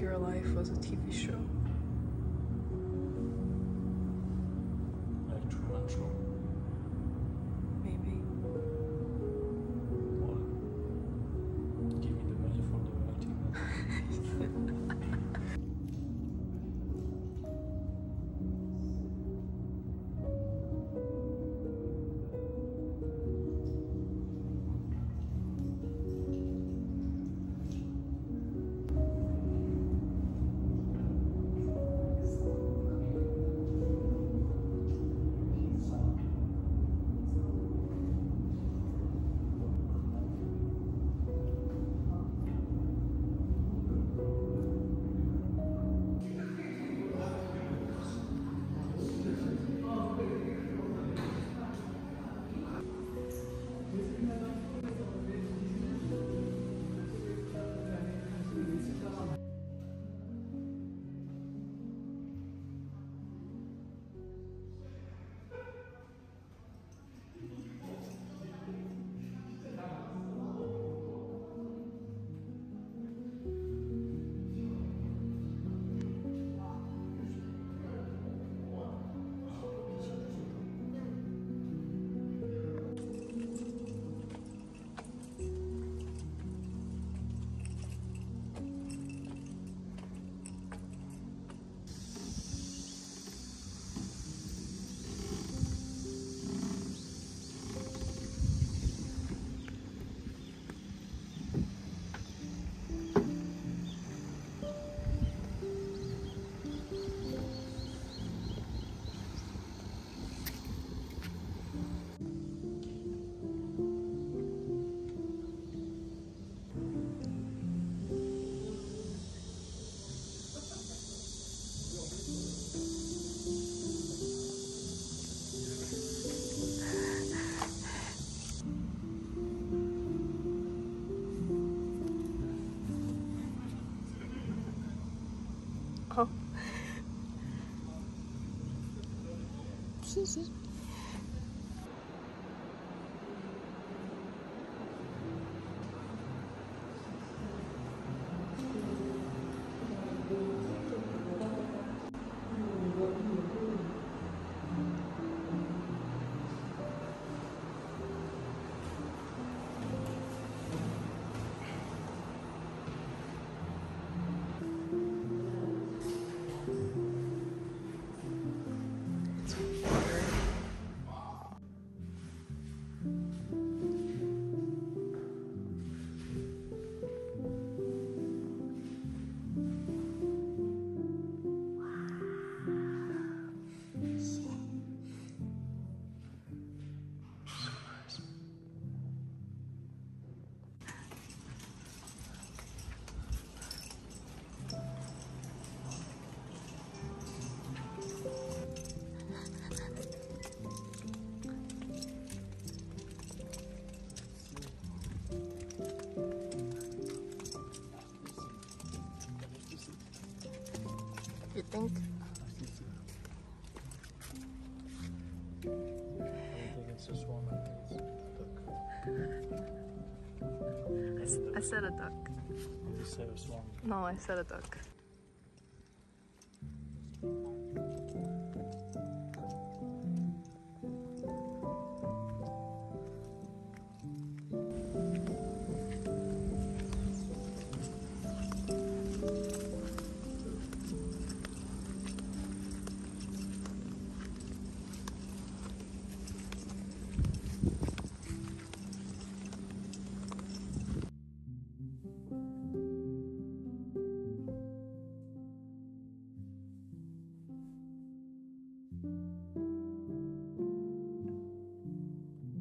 your life was a TV show? 谢谢。It's a swan, I think it's a duck. I, I said a duck. You said a swan. No, I said a duck.